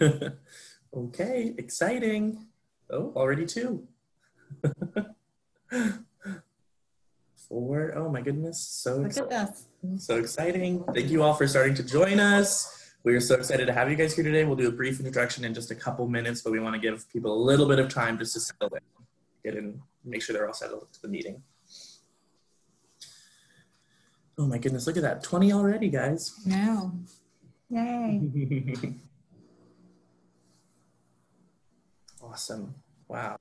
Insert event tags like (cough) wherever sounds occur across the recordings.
(laughs) okay, exciting. Oh, already two. (laughs) Four. Oh my goodness. So Look at this. So exciting. Thank you all for starting to join us. We are so excited to have you guys here today. We'll do a brief introduction in just a couple minutes, but we want to give people a little bit of time just to settle in, get in, make sure they're all settled to the meeting. Oh my goodness, look at that. 20 already, guys. No. (laughs) Yay. Awesome. Wow.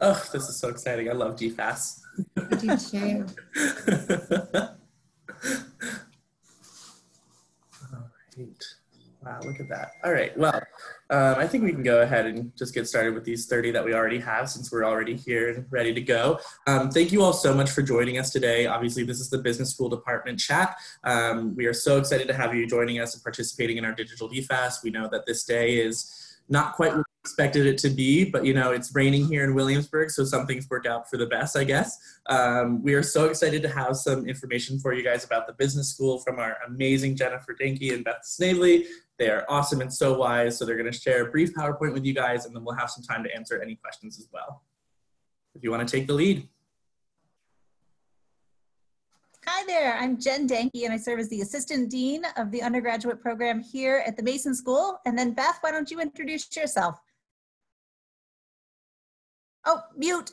Oh, this is so exciting. I love DFAS. I do too. (laughs) All right. Wow, look at that. All right, well, um, I think we can go ahead and just get started with these 30 that we already have since we're already here and ready to go. Um, thank you all so much for joining us today. Obviously, this is the Business School Department chat. Um, we are so excited to have you joining us and participating in our digital DFAS. We know that this day is not quite what we expected it to be, but you know, it's raining here in Williamsburg, so some things work out for the best, I guess. Um, we are so excited to have some information for you guys about the business school from our amazing Jennifer Dinky and Beth Snavely. They are awesome and so wise, so they're gonna share a brief PowerPoint with you guys, and then we'll have some time to answer any questions as well. If you wanna take the lead. Hi there, I'm Jen Danke and I serve as the Assistant Dean of the undergraduate program here at the Mason School. And then Beth, why don't you introduce yourself? Oh, mute.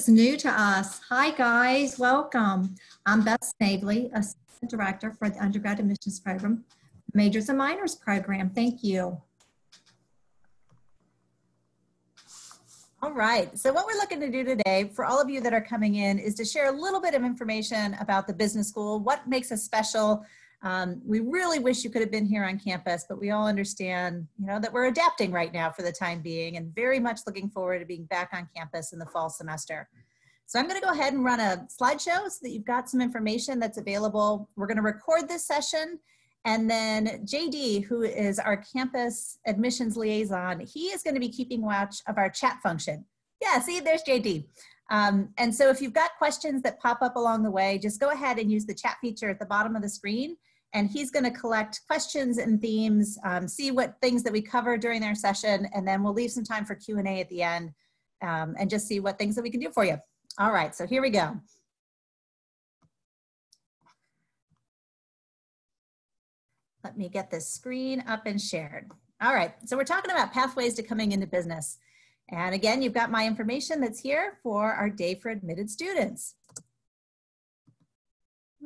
It's new to us. Hi, guys. Welcome. I'm Beth Snavely, Assistant Director for the Undergrad Admissions Program, Majors and Minors Program. Thank you. All right, so what we're looking to do today for all of you that are coming in is to share a little bit of information about the business school, what makes us special. Um, we really wish you could have been here on campus, but we all understand, you know, that we're adapting right now for the time being and very much looking forward to being back on campus in the fall semester. So I'm gonna go ahead and run a slideshow so that you've got some information that's available. We're gonna record this session and then JD, who is our campus admissions liaison, he is going to be keeping watch of our chat function. Yeah, see, there's JD. Um, and so if you've got questions that pop up along the way, just go ahead and use the chat feature at the bottom of the screen. And he's going to collect questions and themes, um, see what things that we cover during our session, and then we'll leave some time for Q&A at the end um, and just see what things that we can do for you. All right, so here we go. Let me get this screen up and shared. All right, so we're talking about pathways to coming into business. And again, you've got my information that's here for our day for admitted students.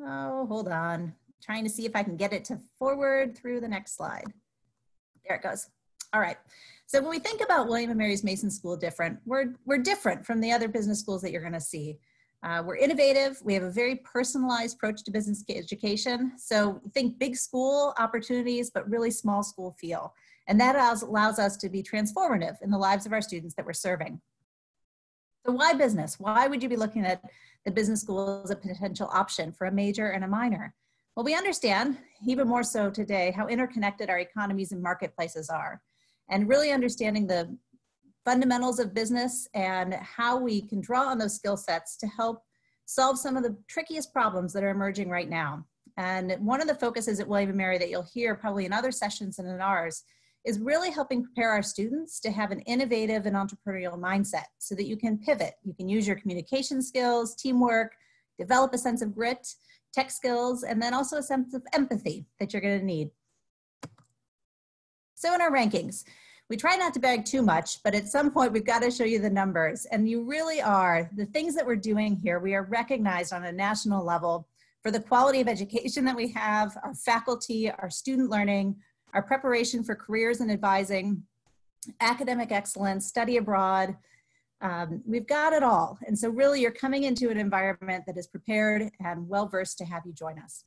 Oh, hold on. Trying to see if I can get it to forward through the next slide. There it goes. All right. So when we think about William & Mary's Mason School different, we're, we're different from the other business schools that you're gonna see. Uh, we're innovative. We have a very personalized approach to business education. So think big school opportunities, but really small school feel. And that allows, allows us to be transformative in the lives of our students that we're serving. So why business? Why would you be looking at the business school as a potential option for a major and a minor? Well, we understand, even more so today, how interconnected our economies and marketplaces are. And really understanding the fundamentals of business and how we can draw on those skill sets to help solve some of the trickiest problems that are emerging right now. And one of the focuses at William & Mary that you'll hear probably in other sessions and in ours is really helping prepare our students to have an innovative and entrepreneurial mindset so that you can pivot. You can use your communication skills, teamwork, develop a sense of grit, tech skills, and then also a sense of empathy that you're gonna need. So in our rankings, we try not to beg too much, but at some point we've got to show you the numbers. And you really are. The things that we're doing here, we are recognized on a national level for the quality of education that we have, our faculty, our student learning, our preparation for careers and advising, academic excellence, study abroad. Um, we've got it all. And so really you're coming into an environment that is prepared and well-versed to have you join us.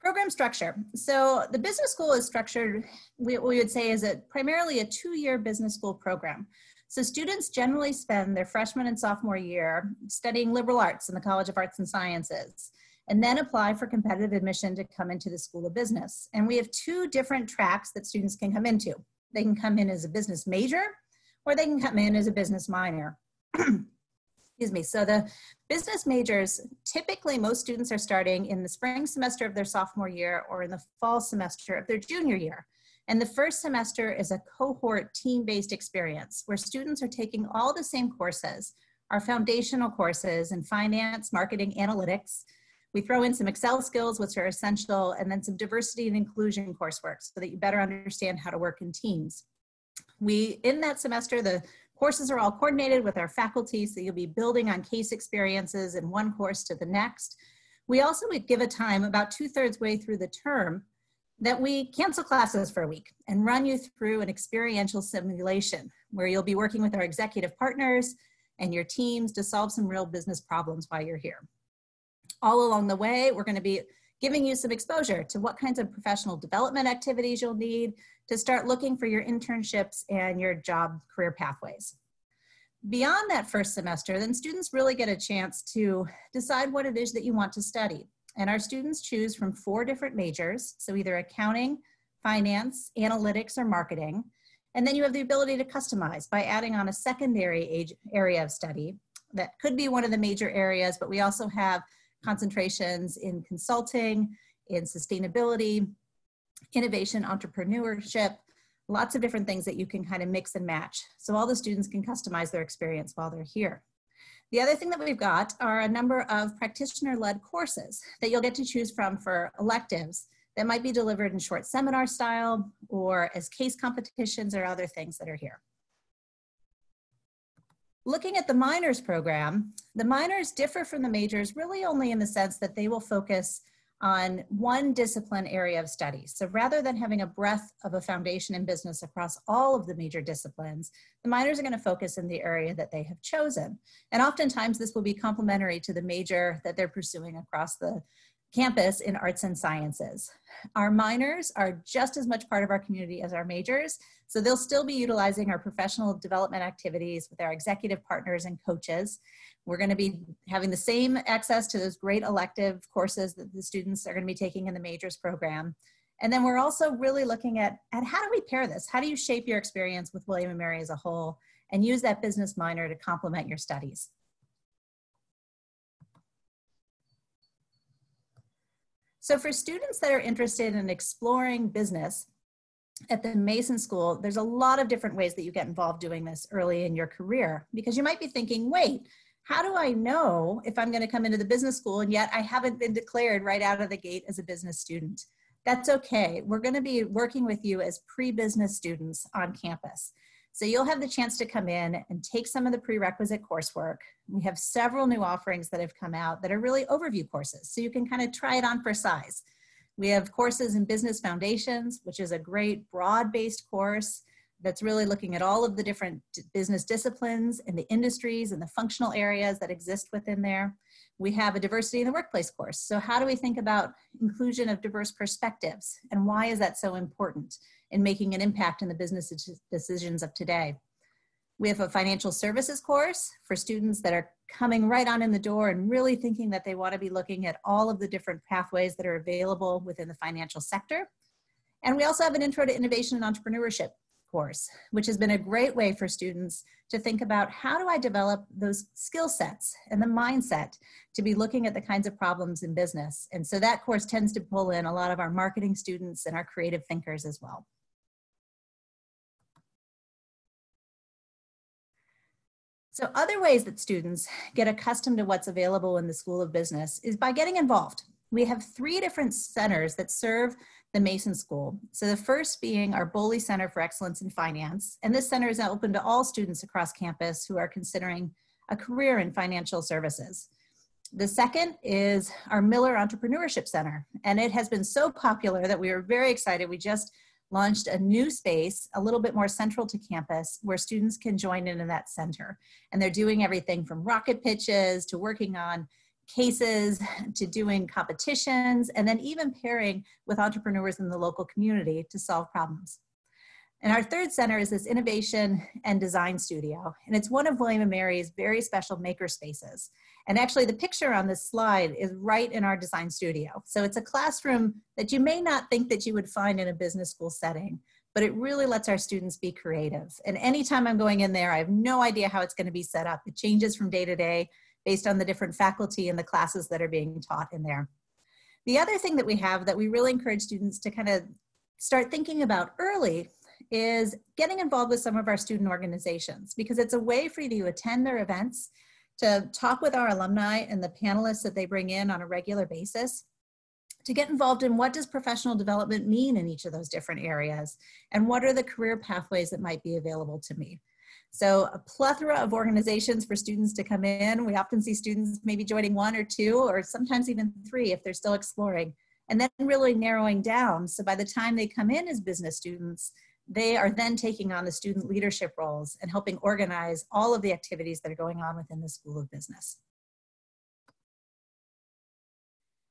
Program structure. So the business school is structured, we, we would say is a primarily a two-year business school program. So students generally spend their freshman and sophomore year studying liberal arts in the College of Arts and Sciences and then apply for competitive admission to come into the School of Business. And we have two different tracks that students can come into. They can come in as a business major or they can come in as a business minor. (clears throat) excuse me. So the business majors, typically most students are starting in the spring semester of their sophomore year or in the fall semester of their junior year. And the first semester is a cohort team-based experience where students are taking all the same courses, our foundational courses in finance, marketing, analytics. We throw in some Excel skills, which are essential, and then some diversity and inclusion coursework so that you better understand how to work in teams. We, in that semester, the courses are all coordinated with our faculty, so you'll be building on case experiences in one course to the next. We also would give a time about two thirds way through the term that we cancel classes for a week and run you through an experiential simulation where you'll be working with our executive partners and your teams to solve some real business problems while you're here. All along the way, we're gonna be giving you some exposure to what kinds of professional development activities you'll need to start looking for your internships and your job career pathways. Beyond that first semester, then students really get a chance to decide what it is that you want to study. And our students choose from four different majors, so either accounting, finance, analytics, or marketing. And then you have the ability to customize by adding on a secondary age, area of study that could be one of the major areas, but we also have concentrations in consulting, in sustainability, innovation, entrepreneurship, lots of different things that you can kind of mix and match. So all the students can customize their experience while they're here. The other thing that we've got are a number of practitioner-led courses that you'll get to choose from for electives that might be delivered in short seminar style or as case competitions or other things that are here. Looking at the minors program, the minors differ from the majors really only in the sense that they will focus on one discipline area of study. So rather than having a breadth of a foundation in business across all of the major disciplines, the minors are going to focus in the area that they have chosen. And oftentimes this will be complementary to the major that they're pursuing across the campus in arts and sciences. Our minors are just as much part of our community as our majors, so they'll still be utilizing our professional development activities with our executive partners and coaches. We're gonna be having the same access to those great elective courses that the students are gonna be taking in the majors program. And then we're also really looking at, at how do we pair this? How do you shape your experience with William & Mary as a whole and use that business minor to complement your studies? So for students that are interested in exploring business at the Mason School, there's a lot of different ways that you get involved doing this early in your career because you might be thinking, wait, how do I know if I'm going to come into the business school and yet I haven't been declared right out of the gate as a business student? That's okay. We're going to be working with you as pre-business students on campus. So you'll have the chance to come in and take some of the prerequisite coursework. We have several new offerings that have come out that are really overview courses. So you can kind of try it on for size. We have courses in business foundations, which is a great broad-based course that's really looking at all of the different business disciplines and the industries and the functional areas that exist within there. We have a diversity in the workplace course. So how do we think about inclusion of diverse perspectives and why is that so important? In making an impact in the business decisions of today. We have a financial services course for students that are coming right on in the door and really thinking that they want to be looking at all of the different pathways that are available within the financial sector. And we also have an intro to innovation and entrepreneurship course, which has been a great way for students to think about how do I develop those skill sets and the mindset to be looking at the kinds of problems in business. And so that course tends to pull in a lot of our marketing students and our creative thinkers as well. So other ways that students get accustomed to what's available in the School of Business is by getting involved. We have three different centers that serve the Mason School. So the first being our Boehly Center for Excellence in Finance. And this center is open to all students across campus who are considering a career in financial services. The second is our Miller Entrepreneurship Center. And it has been so popular that we are very excited. We just launched a new space a little bit more central to campus where students can join in in that center. And they're doing everything from rocket pitches to working on cases (laughs) to doing competitions and then even pairing with entrepreneurs in the local community to solve problems. And our third center is this innovation and design studio. And it's one of William & Mary's very special maker spaces. And actually the picture on this slide is right in our design studio. So it's a classroom that you may not think that you would find in a business school setting, but it really lets our students be creative. And anytime I'm going in there, I have no idea how it's going to be set up. It changes from day to day based on the different faculty and the classes that are being taught in there. The other thing that we have that we really encourage students to kind of start thinking about early is getting involved with some of our student organizations because it's a way for you to attend their events, to talk with our alumni and the panelists that they bring in on a regular basis, to get involved in what does professional development mean in each of those different areas and what are the career pathways that might be available to me. So a plethora of organizations for students to come in. We often see students maybe joining one or two or sometimes even three if they're still exploring and then really narrowing down. So by the time they come in as business students, they are then taking on the student leadership roles and helping organize all of the activities that are going on within the School of Business.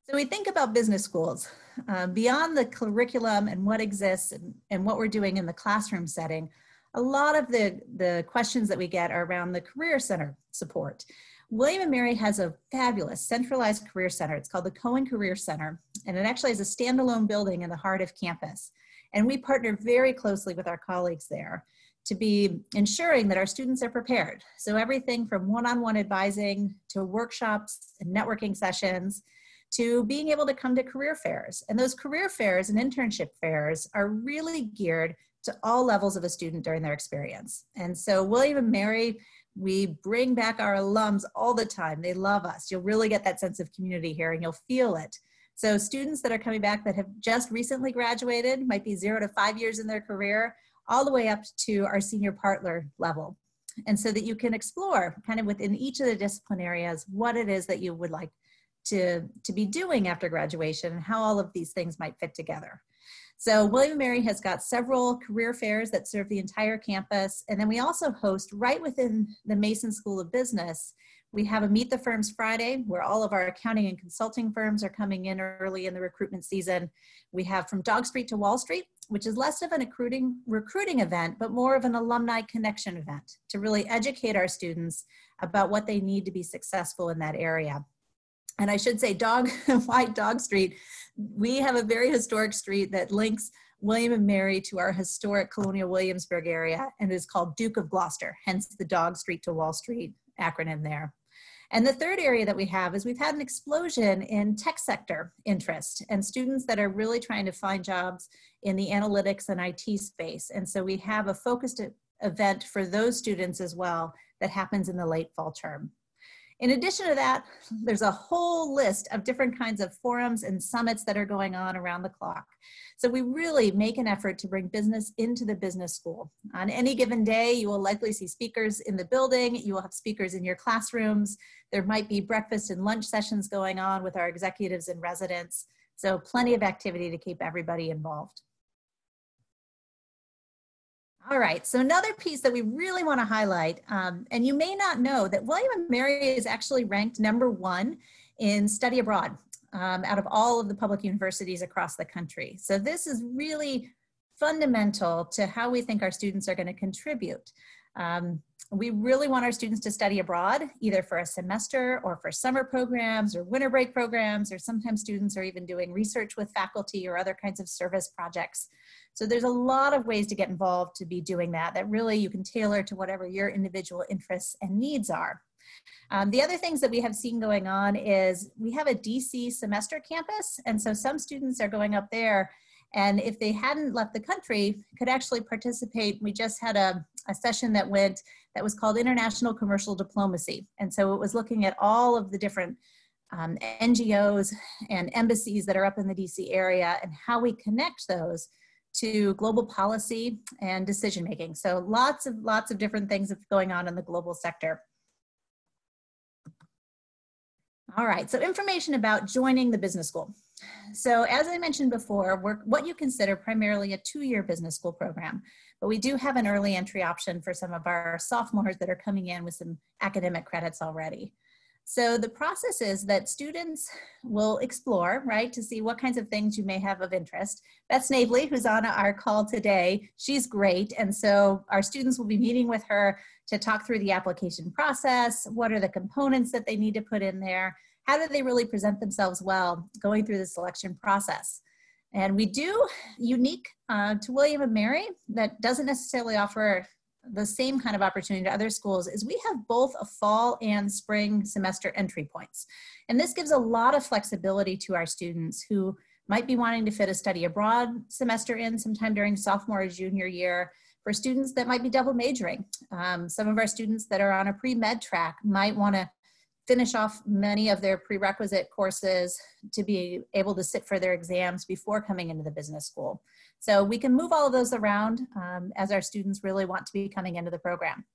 So we think about business schools uh, beyond the curriculum and what exists and, and what we're doing in the classroom setting. A lot of the, the questions that we get are around the Career Center support. William & Mary has a fabulous centralized career center. It's called the Cohen Career Center, and it actually is a standalone building in the heart of campus. And we partner very closely with our colleagues there to be ensuring that our students are prepared. So everything from one-on-one advising to workshops and networking sessions to being able to come to career fairs. And those career fairs and internship fairs are really geared to all levels of a student during their experience. And so William & Mary, we bring back our alums all the time. They love us. You'll really get that sense of community here and you'll feel it. So students that are coming back that have just recently graduated, might be zero to five years in their career, all the way up to our senior partner level. And so that you can explore kind of within each of the discipline areas what it is that you would like to, to be doing after graduation and how all of these things might fit together. So William & Mary has got several career fairs that serve the entire campus. And then we also host right within the Mason School of Business, we have a Meet the Firms Friday where all of our accounting and consulting firms are coming in early in the recruitment season. We have From Dog Street to Wall Street, which is less of an recruiting, recruiting event, but more of an alumni connection event to really educate our students about what they need to be successful in that area and I should say Dog (laughs) White Dog Street, we have a very historic street that links William and Mary to our historic colonial Williamsburg area and is called Duke of Gloucester, hence the Dog Street to Wall Street acronym there. And the third area that we have is we've had an explosion in tech sector interest and students that are really trying to find jobs in the analytics and IT space. And so we have a focused event for those students as well that happens in the late fall term. In addition to that, (laughs) there's a whole list of different kinds of forums and summits that are going on around the clock. So we really make an effort to bring business into the business school. On any given day, you will likely see speakers in the building, you will have speakers in your classrooms, there might be breakfast and lunch sessions going on with our executives and residents. So plenty of activity to keep everybody involved. All right, so another piece that we really want to highlight, um, and you may not know that William & Mary is actually ranked number one in study abroad um, out of all of the public universities across the country. So this is really fundamental to how we think our students are going to contribute. Um, we really want our students to study abroad, either for a semester or for summer programs or winter break programs, or sometimes students are even doing research with faculty or other kinds of service projects. So there's a lot of ways to get involved to be doing that, that really you can tailor to whatever your individual interests and needs are. Um, the other things that we have seen going on is we have a DC semester campus, and so some students are going up there and if they hadn't left the country, could actually participate. We just had a, a session that went that was called International Commercial Diplomacy. And so it was looking at all of the different um, NGOs and embassies that are up in the DC area and how we connect those to global policy and decision making. So lots of lots of different things going on in the global sector. All right, so information about joining the business school. So as I mentioned before, we're what you consider primarily a two-year business school program, but we do have an early entry option for some of our sophomores that are coming in with some academic credits already. So the process is that students will explore, right, to see what kinds of things you may have of interest. Beth Snavely, who's on our call today, she's great. And so our students will be meeting with her to talk through the application process. What are the components that they need to put in there? How do they really present themselves well going through the selection process? And we do unique uh, to William & Mary that doesn't necessarily offer the same kind of opportunity to other schools is we have both a fall and spring semester entry points. And this gives a lot of flexibility to our students who might be wanting to fit a study abroad semester in sometime during sophomore or junior year. For students that might be double majoring, um, some of our students that are on a pre-med track might want to finish off many of their prerequisite courses to be able to sit for their exams before coming into the business school. So we can move all of those around um, as our students really want to be coming into the program.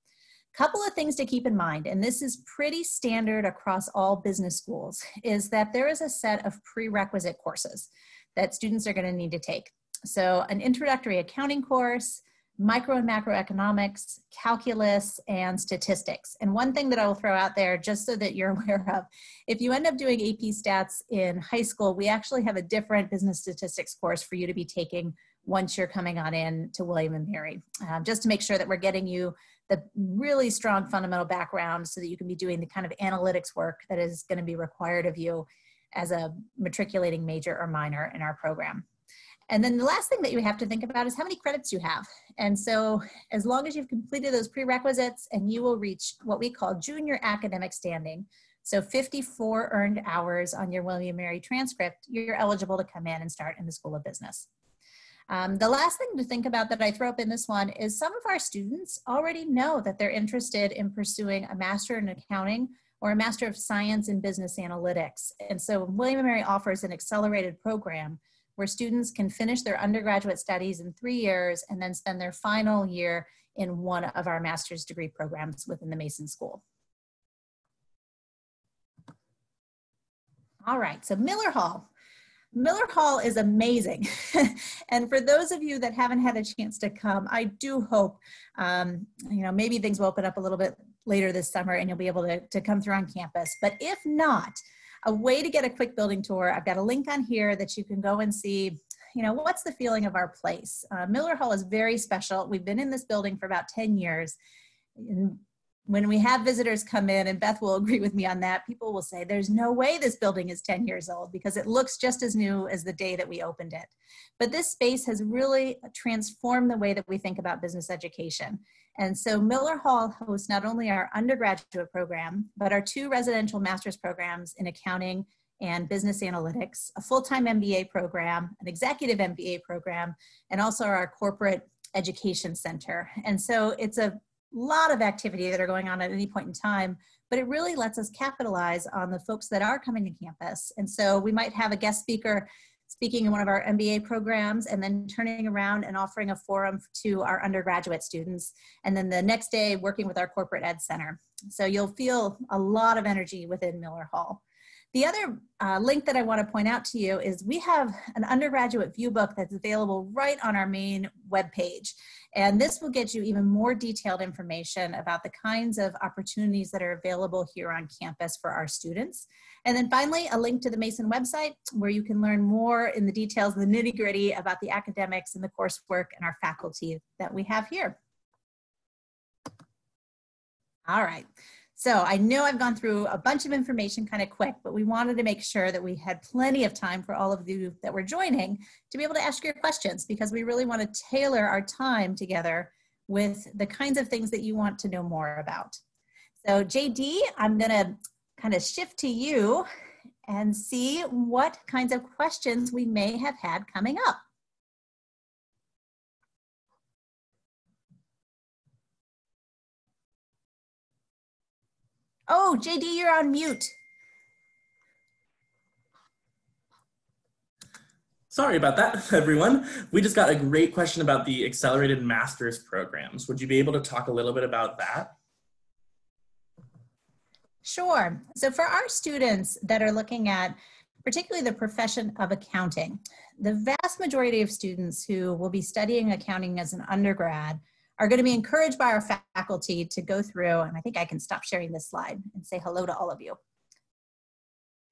Couple of things to keep in mind, and this is pretty standard across all business schools, is that there is a set of prerequisite courses that students are gonna need to take. So an introductory accounting course, micro and macroeconomics, calculus, and statistics. And one thing that I will throw out there, just so that you're (laughs) aware of, if you end up doing AP stats in high school, we actually have a different business statistics course for you to be taking once you're coming on in to William and Mary, um, just to make sure that we're getting you the really strong fundamental background so that you can be doing the kind of analytics work that is going to be required of you as a matriculating major or minor in our program. And then the last thing that you have to think about is how many credits you have. And so as long as you've completed those prerequisites and you will reach what we call junior academic standing, so 54 earned hours on your William Mary transcript, you're eligible to come in and start in the School of Business. Um, the last thing to think about that I throw up in this one is some of our students already know that they're interested in pursuing a Master in Accounting or a Master of Science in Business Analytics. And so William & Mary offers an accelerated program where students can finish their undergraduate studies in three years and then spend their final year in one of our master's degree programs within the Mason School. All right, so Miller Hall. Miller Hall is amazing. (laughs) and for those of you that haven't had a chance to come, I do hope, um, you know, maybe things will open up a little bit later this summer and you'll be able to, to come through on campus. But if not, a way to get a quick building tour, I've got a link on here that you can go and see, you know, what's the feeling of our place. Uh, Miller Hall is very special. We've been in this building for about 10 years. And when we have visitors come in, and Beth will (laughs) agree with me on that, people will say, there's no way this building is 10 years old because it looks just as new as the day that we opened it. But this space has really transformed the way that we think about business education. And so Miller Hall hosts not only our undergraduate program, but our two residential master's programs in accounting and business analytics, a full-time MBA program, an executive MBA program, and also our corporate education center. And so it's a lot of activity that are going on at any point in time, but it really lets us capitalize on the folks that are coming to campus. And so we might have a guest speaker speaking in one of our MBA programs and then turning around and offering a forum to our undergraduate students. And then the next day working with our corporate ed center. So you'll feel a lot of energy within Miller Hall. The other uh, link that I want to point out to you is we have an undergraduate view book that's available right on our main webpage. And this will get you even more detailed information about the kinds of opportunities that are available here on campus for our students. And then finally, a link to the Mason website where you can learn more in the details, the nitty gritty about the academics and the coursework and our faculty that we have here. All right. So I know I've gone through a bunch of information kind of quick, but we wanted to make sure that we had plenty of time for all of you that were joining to be able to ask your questions because we really want to tailor our time together with the kinds of things that you want to know more about. So JD, I'm gonna kind of shift to you and see what kinds of questions we may have had coming up. Oh, JD, you're on mute. Sorry about that, (laughs) everyone. We just got a great question about the accelerated master's programs. Would you be able to talk a little bit about that? Sure. So for our students that are looking at particularly the profession of accounting, the vast majority of students who will be studying accounting as an undergrad are going to be encouraged by our faculty to go through, and I think I can stop sharing this slide and say hello to all of you.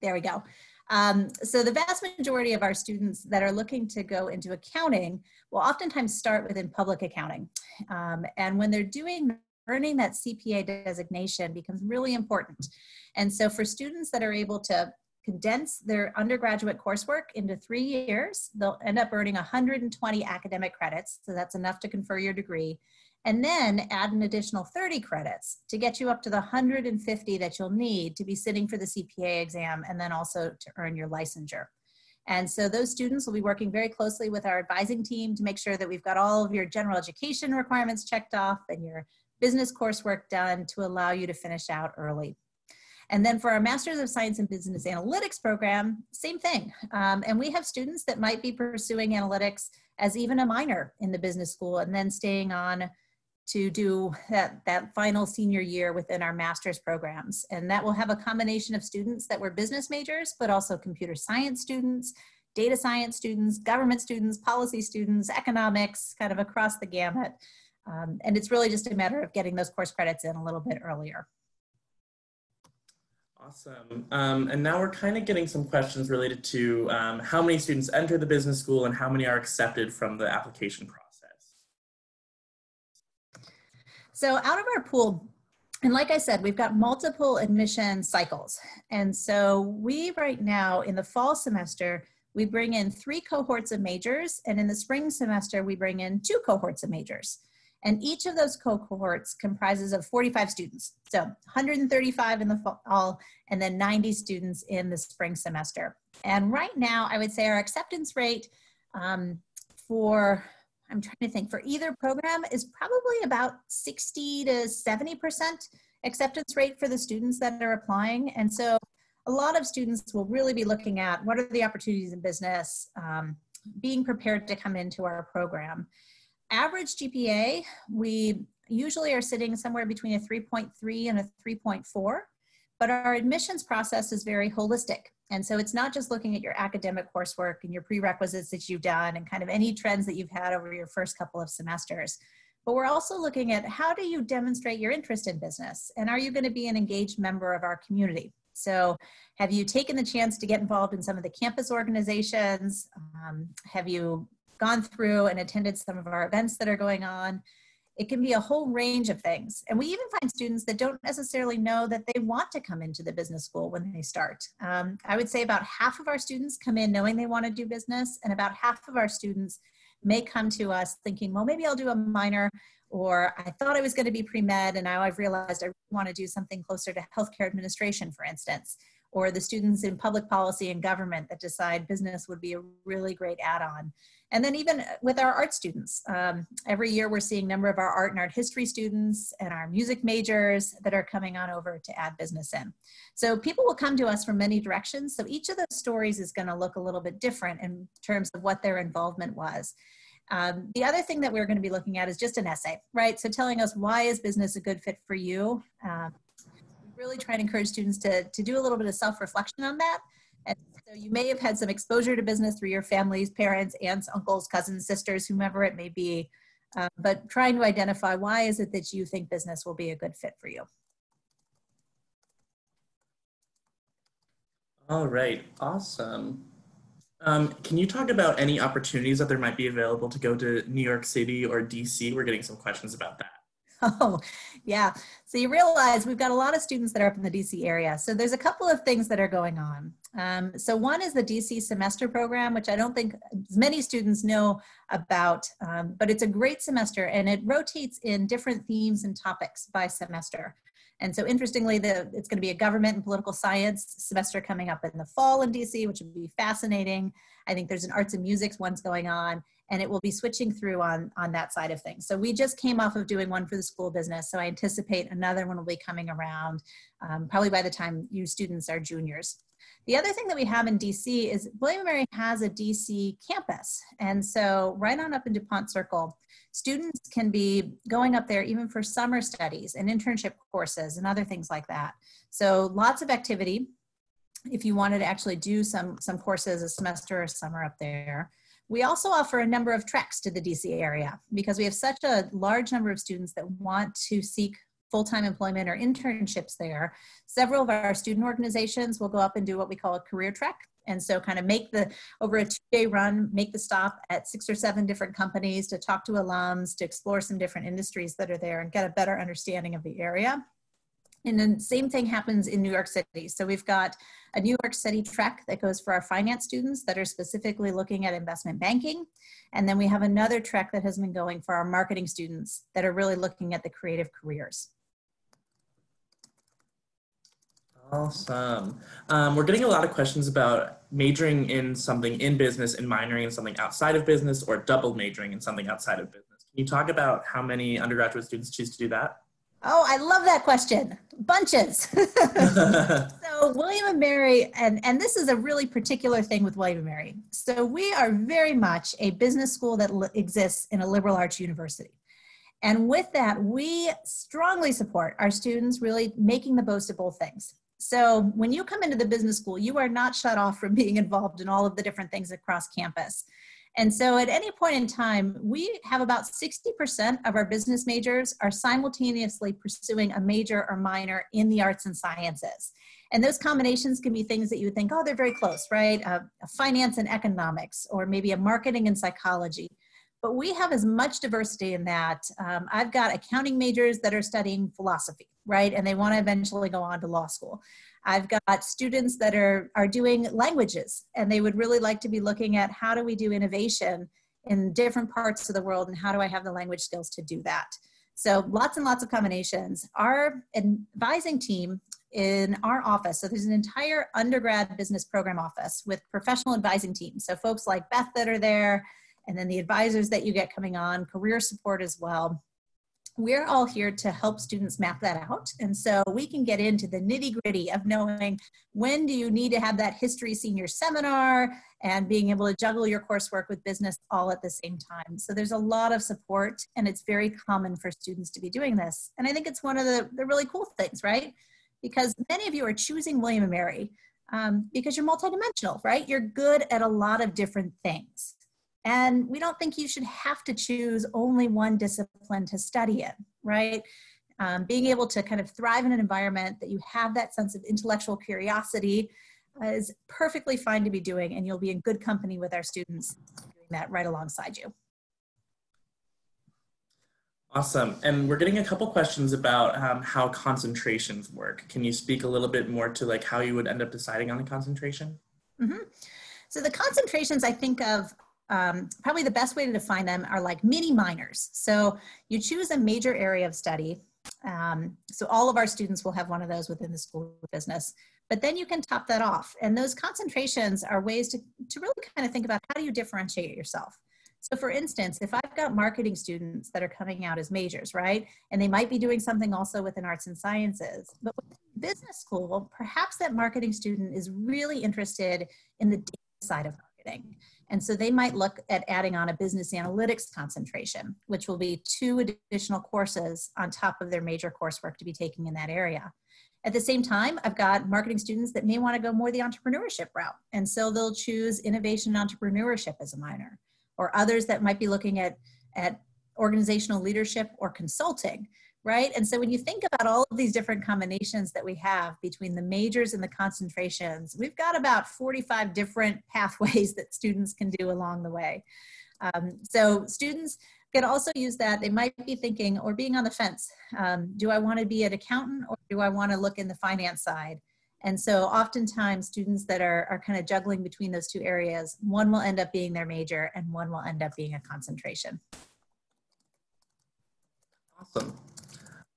There we go. Um, so the vast majority of our students that are looking to go into accounting will oftentimes start within public accounting. Um, and when they're doing earning that CPA designation becomes really important. And so for students that are able to condense their undergraduate coursework into three years. They'll end up earning 120 academic credits, so that's enough to confer your degree, and then add an additional 30 credits to get you up to the 150 that you'll need to be sitting for the CPA exam and then also to earn your licensure. And so those students will be working very closely with our advising team to make sure that we've got all of your general education requirements checked off and your business coursework done to allow you to finish out early. And then for our Masters of Science and Business Analytics program, same thing. Um, and we have students that might be pursuing analytics as even a minor in the business school and then staying on to do that, that final senior year within our master's programs. And that will have a combination of students that were business majors, but also computer science students, data science students, government students, policy students, economics, kind of across the gamut. Um, and it's really just a matter of getting those course credits in a little bit earlier. Awesome. Um, and now we're kind of getting some questions related to um, how many students enter the business school and how many are accepted from the application process. So out of our pool, and like I said, we've got multiple admission cycles. And so we right now in the fall semester, we bring in three cohorts of majors. And in the spring semester, we bring in two cohorts of majors. And each of those cohorts comprises of 45 students. So 135 in the fall and then 90 students in the spring semester. And right now, I would say our acceptance rate um, for, I'm trying to think, for either program is probably about 60 to 70% acceptance rate for the students that are applying. And so a lot of students will really be looking at what are the opportunities in business, um, being prepared to come into our program average GPA, we usually are sitting somewhere between a 3.3 and a 3.4, but our admissions process is very holistic. And so it's not just looking at your academic coursework and your prerequisites that you've done and kind of any trends that you've had over your first couple of semesters. But we're also looking at how do you demonstrate your interest in business? And are you going to be an engaged member of our community? So, have you taken the chance to get involved in some of the campus organizations? Um, have you gone through and attended some of our events that are going on. It can be a whole range of things. And we even find students that don't necessarily know that they want to come into the business school when they start. Um, I would say about half of our students come in knowing they want to do business, and about half of our students may come to us thinking, well, maybe I'll do a minor, or I thought I was going to be pre med, and now I've realized I want to do something closer to healthcare administration, for instance or the students in public policy and government that decide business would be a really great add-on. And then even with our art students, um, every year we're seeing a number of our art and art history students and our music majors that are coming on over to add business in. So people will come to us from many directions. So each of those stories is gonna look a little bit different in terms of what their involvement was. Um, the other thing that we're going to be looking at is just an essay, right? So telling us why is business a good fit for you? Um, really try to encourage students to, to do a little bit of self-reflection on that. And so you may have had some exposure to business through your families, parents, aunts, uncles, cousins, sisters, whomever it may be, uh, but trying to identify why is it that you think business will be a good fit for you. All right, awesome. Um, can you talk about any opportunities that there might be available to go to New York City or DC? We're getting some questions about that. Oh, yeah. So you realize we've got a lot of students that are up in the DC area. So there's a couple of things that are going on. Um, so one is the DC semester program, which I don't think many students know about, um, but it's a great semester and it rotates in different themes and topics by semester. And so interestingly, the, it's going to be a government and political science semester coming up in the fall in DC, which would be fascinating. I think there's an arts and music one's going on and it will be switching through on, on that side of things. So we just came off of doing one for the school business. So I anticipate another one will be coming around um, probably by the time you students are juniors. The other thing that we have in DC is William & Mary has a DC campus. And so right on up in DuPont Circle, students can be going up there even for summer studies and internship courses and other things like that. So lots of activity if you wanted to actually do some, some courses a semester or summer up there. We also offer a number of treks to the DC area because we have such a large number of students that want to seek full-time employment or internships there. Several of our student organizations will go up and do what we call a career trek. And so kind of make the, over a two-day run, make the stop at six or seven different companies to talk to alums, to explore some different industries that are there and get a better understanding of the area. And then same thing happens in New York City. So we've got a New York City track that goes for our finance students that are specifically looking at investment banking. And then we have another track that has been going for our marketing students that are really looking at the creative careers. Awesome. Um, we're getting a lot of questions about majoring in something in business and minoring in something outside of business or double majoring in something outside of business. Can you talk about how many undergraduate students choose to do that? Oh, I love that question. Bunches. (laughs) so William and Mary, and, and this is a really particular thing with William and Mary. So we are very much a business school that exists in a liberal arts university. And with that, we strongly support our students really making the most of both things. So when you come into the business school, you are not shut off from being involved in all of the different things across campus. And so at any point in time, we have about 60% of our business majors are simultaneously pursuing a major or minor in the arts and sciences. And those combinations can be things that you would think, oh, they're very close, right? Uh, finance and economics, or maybe a marketing and psychology. But we have as much diversity in that. Um, I've got accounting majors that are studying philosophy, right? And they want to eventually go on to law school. I've got students that are, are doing languages and they would really like to be looking at how do we do innovation in different parts of the world and how do I have the language skills to do that. So lots and lots of combinations. Our advising team in our office, so there's an entire undergrad business program office with professional advising teams. So folks like Beth that are there, and then the advisors that you get coming on, career support as well we're all here to help students map that out. And so we can get into the nitty gritty of knowing when do you need to have that history senior seminar and being able to juggle your coursework with business all at the same time. So there's a lot of support and it's very common for students to be doing this. And I think it's one of the, the really cool things, right? Because many of you are choosing William & Mary um, because you're multidimensional, right? You're good at a lot of different things. And we don't think you should have to choose only one discipline to study in, right? Um, being able to kind of thrive in an environment that you have that sense of intellectual curiosity uh, is perfectly fine to be doing, and you'll be in good company with our students doing that right alongside you. Awesome. And we're getting a couple questions about um, how concentrations work. Can you speak a little bit more to like how you would end up deciding on a concentration? Mm -hmm. So the concentrations I think of um, probably the best way to define them are like mini minors. So you choose a major area of study. Um, so all of our students will have one of those within the school of business, but then you can top that off. And those concentrations are ways to, to really kind of think about how do you differentiate yourself? So for instance, if I've got marketing students that are coming out as majors, right? And they might be doing something also within arts and sciences, but with business school, perhaps that marketing student is really interested in the data side of marketing. And so they might look at adding on a business analytics concentration, which will be two additional courses on top of their major coursework to be taking in that area. At the same time, I've got marketing students that may want to go more the entrepreneurship route. And so they'll choose innovation and entrepreneurship as a minor, or others that might be looking at, at organizational leadership or consulting right? And so when you think about all of these different combinations that we have between the majors and the concentrations, we've got about 45 different (laughs) pathways that students can do along the way. Um, so students can also use that. They might be thinking or being on the fence. Um, do I want to be an accountant or do I want to look in the finance side? And so oftentimes students that are, are kind of juggling between those two areas, one will end up being their major and one will end up being a concentration. Awesome.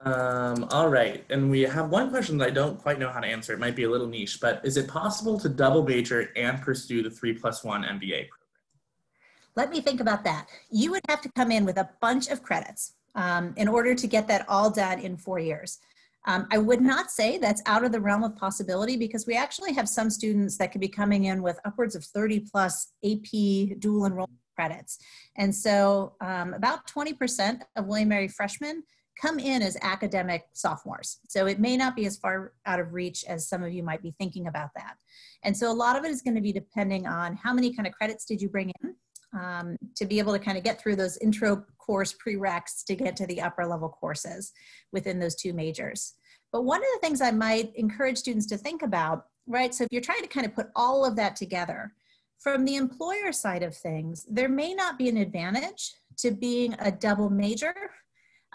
Um, all right, and we have one question that I don't quite know how to answer. It might be a little niche, but is it possible to double major and pursue the three plus one MBA program? Let me think about that. You would have to come in with a bunch of credits um, in order to get that all done in four years. Um, I would not say that's out of the realm of possibility because we actually have some students that could be coming in with upwards of 30 plus AP dual enrollment credits. And so um, about 20% of William Mary freshmen come in as academic sophomores. So it may not be as far out of reach as some of you might be thinking about that. And so a lot of it is going to be depending on how many kind of credits did you bring in um, to be able to kind of get through those intro course prereqs to get to the upper level courses within those two majors. But one of the things I might encourage students to think about, right? So if you're trying to kind of put all of that together, from the employer side of things, there may not be an advantage to being a double major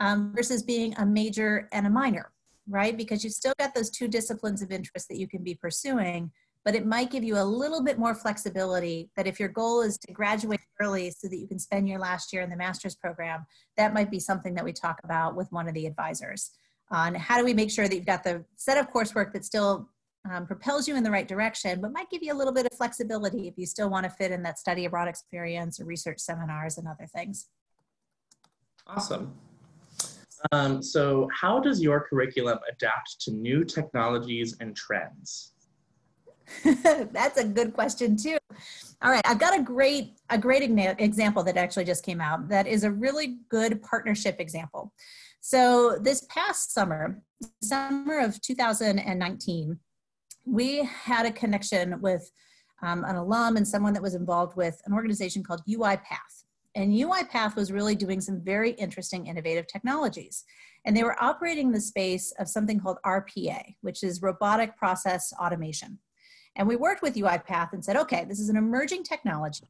um, versus being a major and a minor. right? Because you've still got those two disciplines of interest that you can be pursuing, but it might give you a little bit more flexibility that if your goal is to graduate early so that you can spend your last year in the master's program, that might be something that we talk about with one of the advisors on how do we make sure that you've got the set of coursework that still um, propels you in the right direction, but might give you a little bit of flexibility if you still want to fit in that study abroad experience or research seminars and other things. Awesome. Um, so how does your curriculum adapt to new technologies and trends? (laughs) That's a good question too. All right, I've got a great a great example that actually just came out that is a really good partnership example. So this past summer, summer of 2019, we had a connection with um, an alum and someone that was involved with an organization called UiPath. And UiPath was really doing some very interesting innovative technologies. And they were operating the space of something called RPA, which is robotic process automation. And we worked with UiPath and said, okay, this is an emerging technology.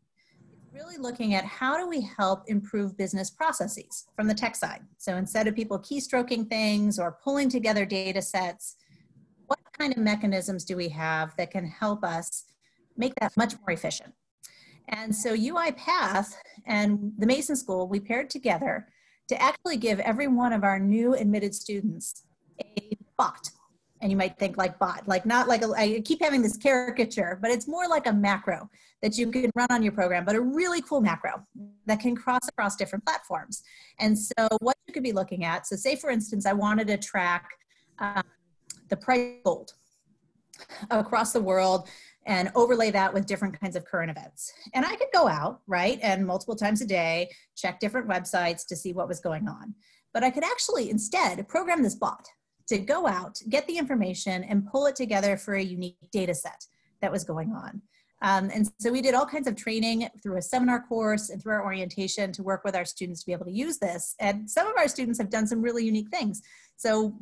Really looking at how do we help improve business processes from the tech side. So instead of people keystroking things or pulling together data sets, what kind of mechanisms do we have that can help us make that much more efficient? And so UiPath and the Mason School, we paired together to actually give every one of our new admitted students a bot and you might think like bot, like not like a, I keep having this caricature, but it's more like a macro that you can run on your program, but a really cool macro that can cross across different platforms. And so what you could be looking at, so say for instance, I wanted to track um, the price gold across the world and overlay that with different kinds of current events. And I could go out, right, and multiple times a day, check different websites to see what was going on. But I could actually instead program this bot to go out, get the information, and pull it together for a unique data set that was going on. Um, and so we did all kinds of training through a seminar course and through our orientation to work with our students to be able to use this. And some of our students have done some really unique things. So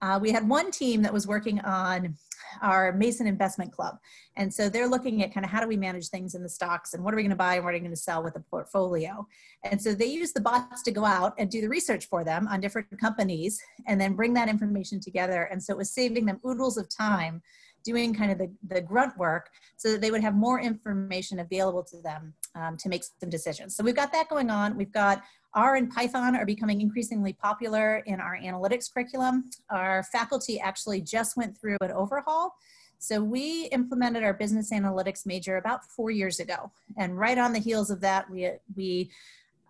uh, we had one team that was working on our Mason Investment Club. And so they're looking at kind of how do we manage things in the stocks and what are we going to buy and what are we going to sell with the portfolio. And so they use the bots to go out and do the research for them on different companies and then bring that information together. And so it was saving them oodles of time doing kind of the, the grunt work so that they would have more information available to them um, to make some decisions. So we've got that going on. We've got R and Python are becoming increasingly popular in our analytics curriculum. Our faculty actually just went through an overhaul. So we implemented our business analytics major about four years ago. And right on the heels of that, we, we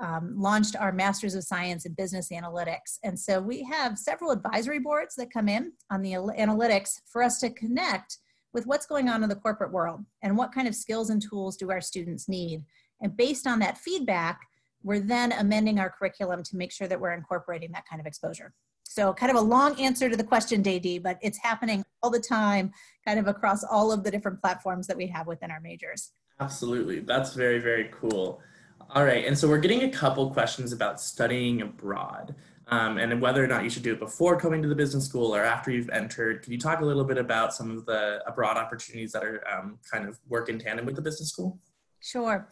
um, launched our Masters of Science in Business Analytics. And so we have several advisory boards that come in on the analytics for us to connect with what's going on in the corporate world and what kind of skills and tools do our students need. And based on that feedback, we're then amending our curriculum to make sure that we're incorporating that kind of exposure. So kind of a long answer to the question, JD, but it's happening all the time, kind of across all of the different platforms that we have within our majors. Absolutely. That's very, very cool. All right. And so we're getting a couple questions about studying abroad um, and whether or not you should do it before coming to the business school or after you've entered. Can you talk a little bit about some of the abroad opportunities that are um, kind of work in tandem with the business school? Sure.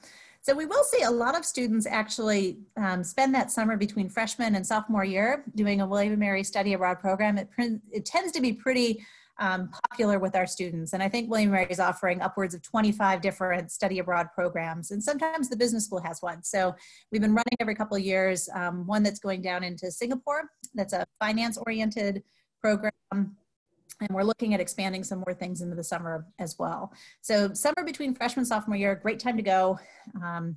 So we will see a lot of students actually um, spend that summer between freshman and sophomore year doing a William & Mary study abroad program. It, it tends to be pretty um, popular with our students. And I think William & Mary is offering upwards of 25 different study abroad programs. And sometimes the business school has one. So we've been running every couple of years, um, one that's going down into Singapore. That's a finance oriented program and we're looking at expanding some more things into the summer as well. So summer between freshman sophomore year, great time to go. Um,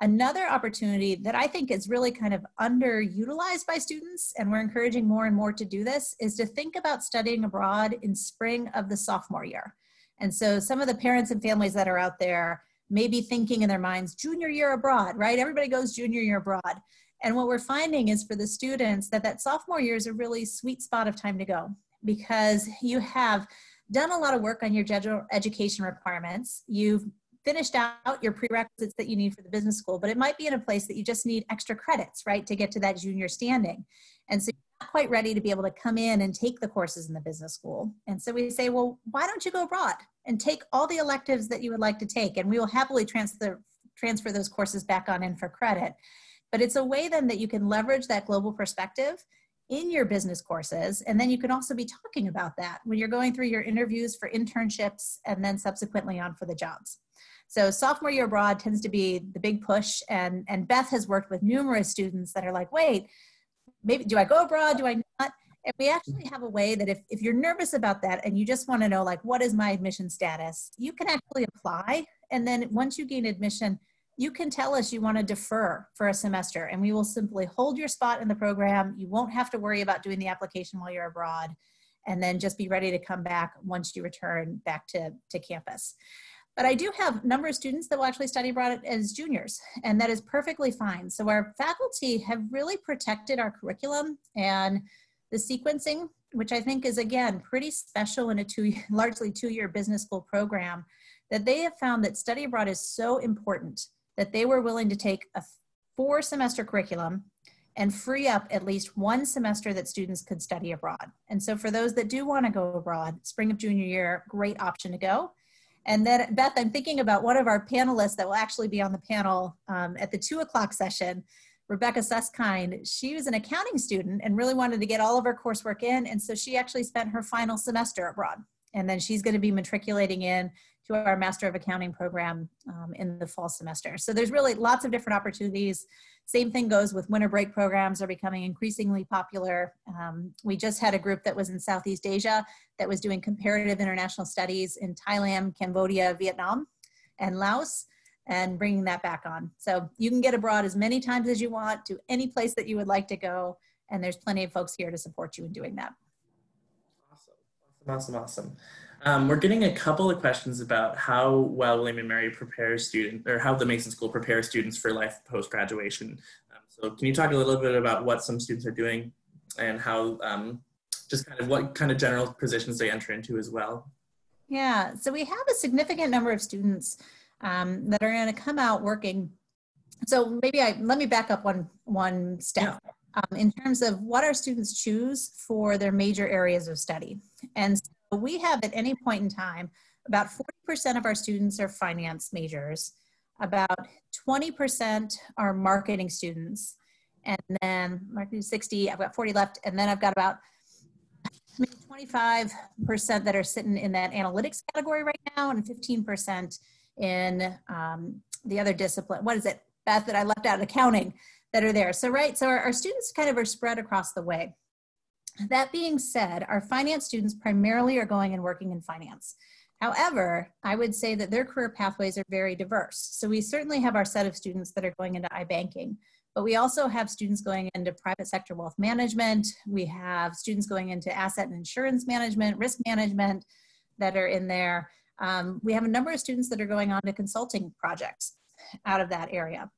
another opportunity that I think is really kind of underutilized by students, and we're encouraging more and more to do this, is to think about studying abroad in spring of the sophomore year. And so some of the parents and families that are out there may be thinking in their minds, junior year abroad, right? Everybody goes junior year abroad. And what we're finding is for the students that that sophomore year is a really sweet spot of time to go because you have done a lot of work on your general education requirements. You've finished out your prerequisites that you need for the business school, but it might be in a place that you just need extra credits, right, to get to that junior standing. And so you're not quite ready to be able to come in and take the courses in the business school. And so we say, well, why don't you go abroad and take all the electives that you would like to take? And we will happily transfer, transfer those courses back on in for credit. But it's a way then that you can leverage that global perspective in your business courses. And then you can also be talking about that when you're going through your interviews for internships and then subsequently on for the jobs. So sophomore year abroad tends to be the big push. And, and Beth has worked with numerous students that are like, wait, maybe do I go abroad? Do I not? And we actually have a way that if, if you're nervous about that and you just want to know like what is my admission status, you can actually apply. And then once you gain admission, you can tell us you want to defer for a semester and we will simply hold your spot in the program. You won't have to worry about doing the application while you're abroad and then just be ready to come back once you return back to, to campus. But I do have a number of students that will actually study abroad as juniors, and that is perfectly fine. So our faculty have really protected our curriculum and the sequencing, which I think is again pretty special in a two, largely two-year business school program, that they have found that study abroad is so important that they were willing to take a four semester curriculum and free up at least one semester that students could study abroad. And so for those that do want to go abroad, spring of junior year, great option to go. And then Beth, I'm thinking about one of our panelists that will actually be on the panel um, at the two o'clock session, Rebecca Susskind. She was an accounting student and really wanted to get all of her coursework in. And so she actually spent her final semester abroad. And then she's going to be matriculating in to our Master of Accounting program um, in the fall semester. So there's really lots of different opportunities. Same thing goes with winter break programs are becoming increasingly popular. Um, we just had a group that was in Southeast Asia that was doing comparative international studies in Thailand, Cambodia, Vietnam, and Laos and bringing that back on. So you can get abroad as many times as you want to any place that you would like to go. And there's plenty of folks here to support you in doing that. Awesome, awesome, awesome. Um, we're getting a couple of questions about how well William and Mary prepares students, or how the Mason School prepares students for life post graduation. Um, so, can you talk a little bit about what some students are doing and how, um, just kind of what kind of general positions they enter into as well? Yeah, so we have a significant number of students um, that are going to come out working. So maybe I let me back up one one step. Yeah. Um, in terms of what our students choose for their major areas of study. And we have at any point in time, about 40% of our students are finance majors, about 20% are marketing students, and then marketing 60, I've got 40 left, and then I've got about maybe 25% that are sitting in that analytics category right now, and 15% in um, the other discipline. What is it, Beth, that I left out, accounting, that are there. So, right, so our, our students kind of are spread across the way. That being said, our finance students primarily are going and working in finance. However, I would say that their career pathways are very diverse. So we certainly have our set of students that are going into iBanking, but we also have students going into private sector wealth management. We have students going into asset and insurance management, risk management that are in there. Um, we have a number of students that are going on to consulting projects out of that area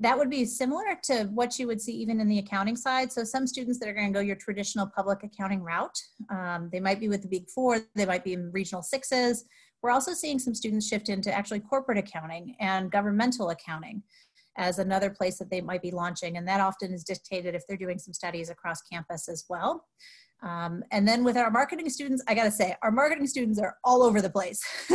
that would be similar to what you would see even in the accounting side. So some students that are going to go your traditional public accounting route, um, they might be with the big four, they might be in regional sixes. We're also seeing some students shift into actually corporate accounting and governmental accounting as another place that they might be launching. And that often is dictated if they're doing some studies across campus as well. Um, and then with our marketing students, I gotta say, our marketing students are all over the place. (laughs)